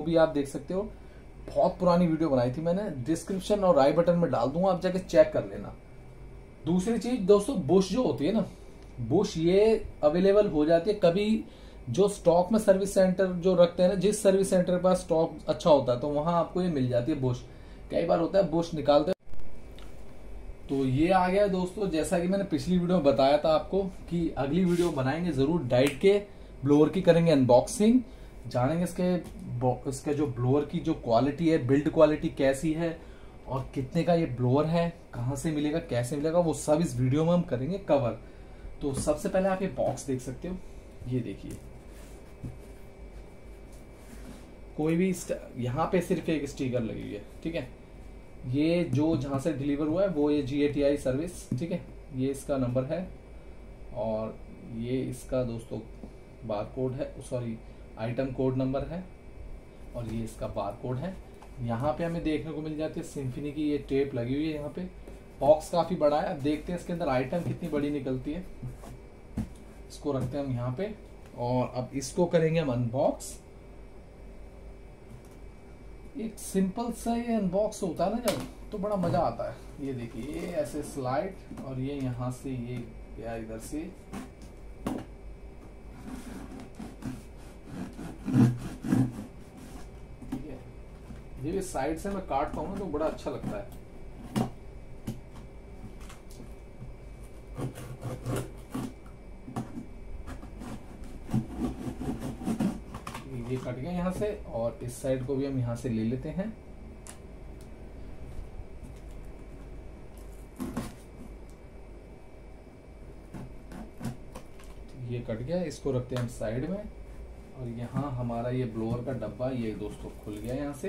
वो भी आप देख सकते हो। बहुत पुरानी वीडियो बनाई थी मैंने। डिस्क्रिप्शन और आई बटन में डाल दूँगा, आप जाके चेक कर लेना। दूसरी चीज़ दोस्तों बुश जो होती है ना बुश ये अवेलेबल हो जाती है कभी जो स्टॉक में सर्विस सेंटर जो रखते हैं ना, जिस सर्विस सेंटर पास स्टॉक अच्छा होता है तो वहाँ आपको ये मिल जाती है बुश कई बार होता है बुश निकालते तो ये आ गया दोस्तों, जैसा कि मैंने पिछली वीडियो में बताया था आपको कि अगली वीडियो बनाएँगे ज़रूर डाइट के ब्लोअर की करेंगे अनबॉक्सिंग जानेंगे इसके इसके जो ब्लोअर की जो क्वालिटी है बिल्ड क्वालिटी कैसी है और कितने का ये ब्लोअर है, कहाँ से मिलेगा, कैसे मिलेगा, वो सब इस वीडियो में हम करेंगे कवर तो सबसे पहले आप ये बॉक्स देख सकते हो। ये देखिए। कोई भी यहाँ पे सिर्फ़ एक स्टिकर लगी हुई है, ठीक है? ये जो जहाँ से डिलीवर हुआ है, वो ये जी सर्विस ठीक है? ये इसका नंबर है और ये इसका दोस्तों बार कोड है सॉरी आइटम कोड नंबर है और ये इसका बार कोड है। यहाँ पे हमें देखने को मिल जाती है सिम्फनी की ये टेप लगी हुई है यहाँ पे। बॉक्स काफ़ी बड़ा है। अब देखते हैं इसके अंदर आइटम कितनी बड़ी निकलती है। इसको रखते हैं हम यहाँ पे और अब इसको करेंगे हम अनबॉक्स एक सिंपल सा ये अनबॉक्स होता है ना जब तो बड़ा मज़ा आता है। ये देखिए, ये ऐसे स्लाइड और ये यहाँ से ये इधर से ठीक है ये साइड से मैं काट पाऊँ ना तो बड़ा अच्छा लगता है। ये कट गया यहाँ से, और इस साइड को भी हम यहाँ से ले लेते हैं। ये कट गया, इसको रखते हैं हम साइड में। और यहाँ हमारा ये ब्लोअर का डब्बा, ये दोस्तों खुल गया यहाँ से।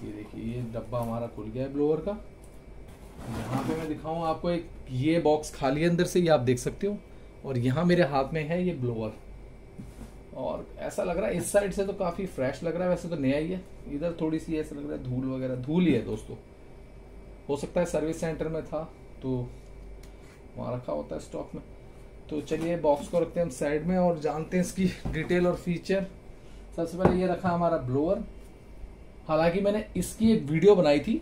ये देखिए, ये डब्बा हमारा खुल गया है ब्लोअर का। यहाँ पे मैं दिखाऊँ आपको एक, ये बॉक्स खाली अंदर से, ये आप देख सकते हो। और यहाँ मेरे हाथ में है ये ब्लोअर और ऐसा लग रहा है, इस साइड से तो काफ़ी फ्रेश लग रहा है, वैसे तो नया ही है। इधर थोड़ी सी ऐसा लग रहा है धूल वगैरह, धूल ही है दोस्तों। हो सकता है सर्विस सेंटर में था तो वहाँ रखा होता है स्टॉक में। तो चलिए बॉक्स को रखते हैं हम साइड में और जानते हैं इसकी डिटेल और फीचर सबसे पहले ये रखा हमारा ब्लोअर हालाँकि मैंने इसकी एक वीडियो बनाई थी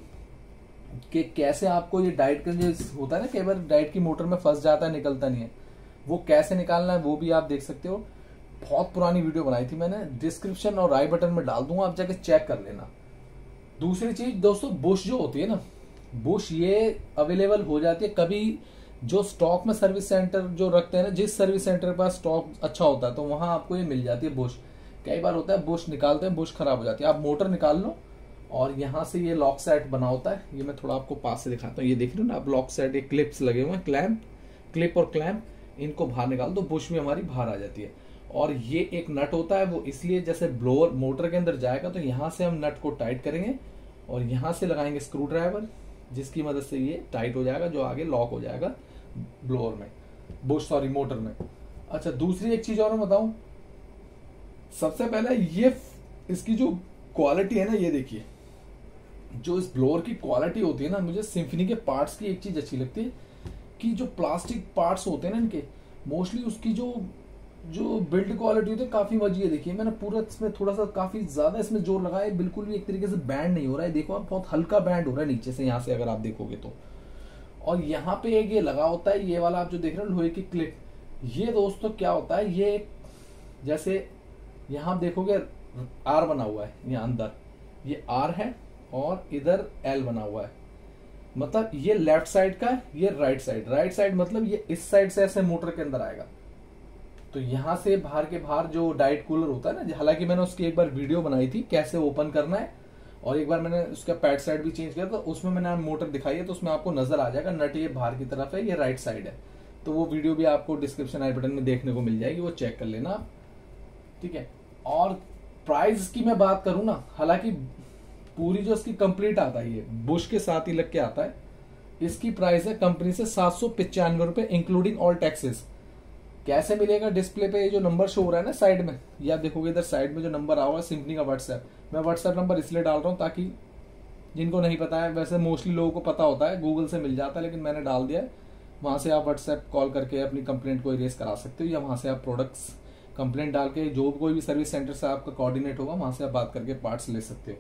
कि कैसे आपको ये डाइट का जो होता है ना, कई बार डाइट की मोटर में फंस जाता है, निकलता नहीं है। वो कैसे निकालना है, वो भी आप देख सकते हो। बहुत पुरानी वीडियो बनाई थी मैंने। डिस्क्रिप्शन और आई बटन में डाल दूँगा, आप जाके चेक कर लेना। दूसरी चीज़ दोस्तों बुश जो होती है ना बुश ये अवेलेबल हो जाती है कभी जो स्टॉक में सर्विस सेंटर जो रखते हैं ना, जिस सर्विस सेंटर के पास स्टॉक अच्छा होता है तो वहाँ आपको ये मिल जाती है बुश कई बार होता है बुश निकालते हैं बुश खराब हो जाती है। आप मोटर निकाल लो और यहाँ से ये लॉक सेट बना होता है। ये मैं थोड़ा आपको पास से दिखाता हूँ। ये देख रहे हो ना, आप लॉक सेट एक क्लिप्स लगे हुए हैं क्लैम्प क्लिप और क्लैम्प इनको बाहर निकाल दो बुश भी हमारी बाहर आ जाती है। और ये एक नट होता है, वो इसलिए जैसे ब्लोअर मोटर के अंदर जाएगा तो यहाँ से हम नट को टाइट करेंगे और यहाँ से लगाएँगे स्क्रू ड्राइवर जिसकी मदद से ये टाइट हो जाएगा, जो आगे लॉक हो जाएगा। ब्लोअर में, बुश, सॉरी, मोटर में। अच्छा दूसरी एक चीज़ और मैं बताऊँ। सबसे पहले ये इसकी जो क्वालिटी है ना, ये देखिए। जो इस ब्लोअर की क्वालिटी होती है ना, मुझे सिम्फनी के पार्ट्स की एक चीज़ अच्छी लगती है कि जो प्लास्टिक पार्ट्स होते हैं ना इनके मोस्टली उसकी जो जो बिल्ड क्वालिटी होती है, काफ़ी मजी है। देखिए, मैंने पूरा इसमें थोड़ा सा काफ़ी ज़्यादा इसमें ज़ोर लगाया बिल्कुल भी एक तरीके से बैंड नहीं हो रहा है। देखो आप बहुत हल्का बैंड हो रहा है नीचे से, यहाँ से अगर आप देखोगे तो। और यहाँ पे एक ये लगा होता है, ये वाला आप जो देख रहे हो, लोहे की क्लिप ये दोस्तों क्या होता है, ये जैसे यहाँ देखोगे, आर बना हुआ है, यहाँ अंदर। ये आर है और इधर एल बना हुआ है। मतलब ये लेफ़्ट साइड का ये राइट साइड। राइट साइड मतलब ये इस साइड से ऐसे मोटर के अंदर आएगा। तो यहाँ से बाहर के बाहर जो डाइट कूलर होता है ना, हालाँकि मैंने उसकी एक बार वीडियो बनाई थी, कैसे ओपन करना है और एक बार मैंने उसका पैड साइड भी चेंज किया तो उसमें मैंने मोटर दिखाई है तो उसमें आपको नज़र आ जाएगा, नट ये बाहर की तरफ़ है, ये राइट साइड है। तो वो वीडियो भी आपको डिस्क्रिप्शन आई बटन में देखने को मिल जाएगी, वो चेक कर लेना ठीक है? और प्राइस की मैं बात करूँ ना, हालाँकि पूरी जो इसकी कंप्लीट आता है ये बुश के साथ ही लग के आता है, इसकी प्राइस है कंपनी से सात सौ पिचानवे रुपए इंक्लूडिंग ऑल टैक्सेस कैसे मिलेगा डिस्प्ले पे जो नंबर शो हो रहा है ना साइड में? या देखोगे इधर साइड में जो नंबर आ हुआ है सिंपनी का व्हाट्सएप मैं व्हाट्सएप नंबर इसलिए डाल रहा हूँ ताकि जिनको नहीं पता है, वैसे मोस्टली लोगों को पता होता है गूगल से मिल जाता है, लेकिन मैंने डाल दिया है। वहाँ से आप व्हाट्सएप कॉल करके अपनी कंप्लेंट को इरेज करा सकते हो या वहाँ से आप प्रोडक्ट्स कंप्लेंट डाल के जो कोई भी सर्विस सेंटर से आपका कोऑर्डिनेट होगा, वहाँ से आप बात करके पार्ट्स ले सकते हो।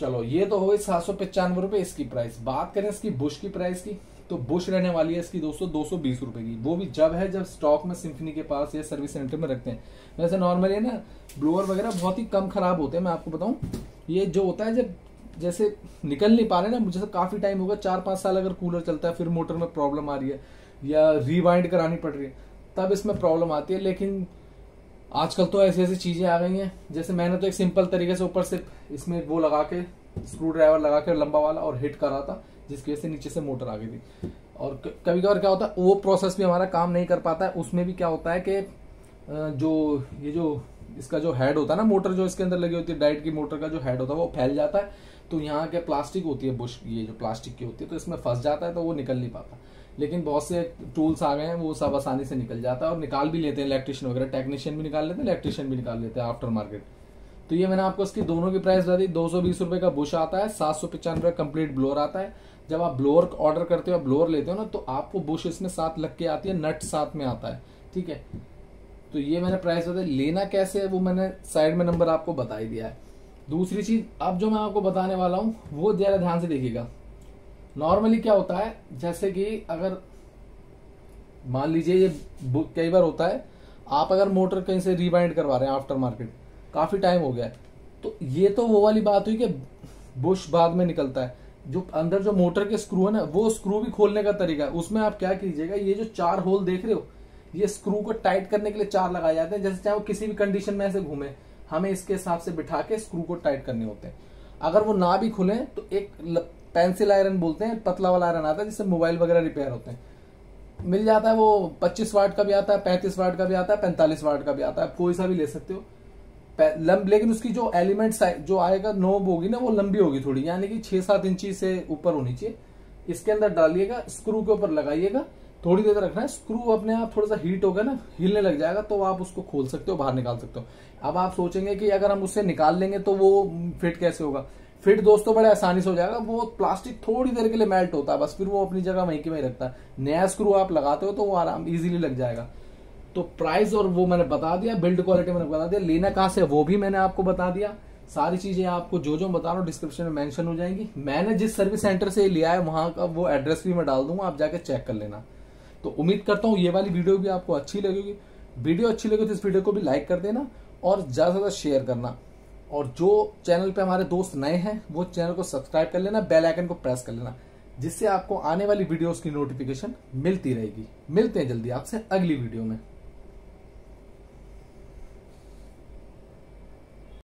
चलो, ये तो हो गई सात सौ पचानवे रुपए इसकी प्राइस बात करें इसकी बुश की प्राइस की। तो बुश रहने वाली है इसकी दोस्तों, दो सौ बीस रुपए की। वो भी जब है, जब स्टॉक में सिम्फनी के पास या सर्विस सेंटर में रखते हैं। वैसे नॉर्मली ना ब्लोअर वगैरह बहुत ही कम खराब होते हैं, मैं आपको बताऊँ। ये जो होता है, जब जैसे निकल नहीं पा रहे ना, मुझे काफ़ी टाइम होगा चार पाँच साल अगर कूलर चलता है, फिर मोटर में प्रॉब्लम आ रही है, या रिवाइंड करानी पड़ रही है, तब इसमें प्रॉब्लम आती है। लेकिन आजकल तो ऐसी ऐसी चीज़ें आ गई हैं। जैसे मैंने तो एक सिंपल तरीके से ऊपर से इसमें वो लगा के स्क्रू ड्राइवर लगा के, लंबा वाला और हिट करा था। जिसकी वजह से नीचे से मोटर आ गई थी। और कभी कभार क्या होता है, वो प्रोसेस भी हमारा काम नहीं कर पाता है। उसमें भी क्या होता है कि जो, ये जो, इसका जो हेड होता है ना मोटर जो इसके अंदर लगी होती है डाइट की मोटर का जो हेड होता है, वो फैल जाता है। तो यहाँ के प्लास्टिक होती है बुश ये जो प्लास्टिक की होती है तो इसमें फंस जाता है तो वो निकल नहीं पाता। लेकिन बहुत से टूल्स आ गए हैं, वो सब आसानी से निकल जाता है और निकाल भी लेते हैं इलेक्ट्रिशियन वगैरह टेक्नीशियन भी निकाल लेते हैं इलेक्ट्रिशियन भी निकाल लेते हैं आफ्टर मार्केट तो ये मैंने आपको इसकी दोनों की प्राइस बता दी। दो सौ बीस रुपए का बुश आता है, सात सौ पचानवे कंप्लीट ब्लोअर आता है। जब आप ब्लोअर ऑर्डर करते हो ब्लोअर लेते हो ना तो आपको बुश इसमें साथ लग के आती है नट साथ में आता है। ठीक है? तो ये मैंने प्राइस बता लेना कैसे है, वो मैंने साइड में नंबर आपको बता ही दिया है। दूसरी चीज़, अब जो मैं आपको बताने वाला हूँ, वो जरा ध्यान से देखिएगा। नॉर्मली क्या होता है, जैसे कि अगर मान लीजिए ये कई बार होता है, आप अगर मोटर कहीं से रिवाइंड करवा रहे हैं आफ्टर मार्केट काफ़ी टाइम हो गया है। तो ये तो वो वाली बात हुई कि बुश बाद में निकलता है। जो अंदर जो मोटर के स्क्रू है ना, वो स्क्रू भी खोलने का तरीका है। उसमें आप क्या कीजिएगा, ये जो चार होल देख रहे हो, ये स्क्रू को टाइट करने के लिए चार लगाए जाते हैं, जैसे चाहे वो किसी भी कंडीशन में ऐसे घूमे। हमें इसके हिसाब से बिठा के स्क्रू को टाइट करने होते हैं। अगर वो ना भी खुले तो एक पेंसिल आयरन बोलते हैं, पतला वाला आयरन आता है, जिससे मोबाइल वगैरह रिपेयर होते हैं। मिल जाता है वो 25 वाट का भी आता है 35 वाट का भी आता है 45 वाट का भी आता है कोई सा भी ले सकते हो। लंब, लेकिन उसकी जो एलिमेंट जो आएगा नोब होगी ना, वो लंबी होगी थोड़ी। यानी कि छह सात इंची से ऊपर होनी चाहिए। इसके अंदर डालिएगा, स्क्रू के ऊपर लगाइएगा। थोड़ी देर रखना है। स्क्रू अपने आप थोड़ा सा हीट होगा ना, हिलने लग जाएगा तो आप उसको खोल सकते हो, बाहर निकाल सकते हो। अब आप सोचेंगे कि अगर हम उससे निकाल लेंगे तो वो फिट कैसे होगा? फिट दोस्तों बड़े आसानी से हो जाएगा। वो प्लास्टिक थोड़ी देर के लिए मेल्ट होता है, बस फिर वो अपनी जगह वहीं के वहीं रखता है। नया स्क्रू आप लगाते हो तो वो आराम, इजीली लग जाएगा। तो प्राइस और वो मैंने बता दिया बिल्ड क्वालिटी मैंने बता दिया, लेना कहाँ से वो भी मैंने आपको बता दिया। सारी चीज़ें आपको जो जो बता रहा हूँ डिस्क्रिप्शन में मेंशन हो जाएँगी। मैंने जिस सर्विस सेंटर से लिया है, वहाँ का वो एड्रेस भी मैं डाल दूँगा, आप जाके चेक कर लेना। तो उम्मीद करता हूँ ये वाली वीडियो भी आपको अच्छी लगेगी। वीडियो अच्छी लगे तो इस वीडियो को भी लाइक कर देना और ज़्यादा से ज़्यादा शेयर करना। और जो चैनल पे हमारे दोस्त नए हैं, वो चैनल को सब्सक्राइब कर लेना बेल आइकन को प्रेस कर लेना, जिससे आपको आने वाली वीडियोस की नोटिफिकेशन मिलती रहेगी। मिलते हैं जल्दी आपसे अगली वीडियो में।